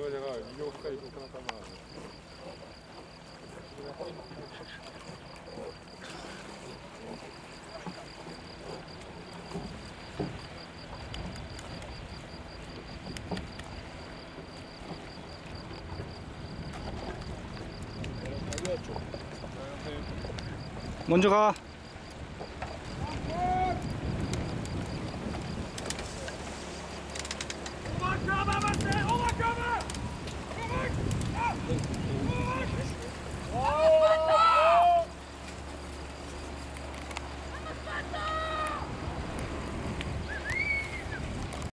그거 제가 이거 가까이 불편하다만 먼저 가.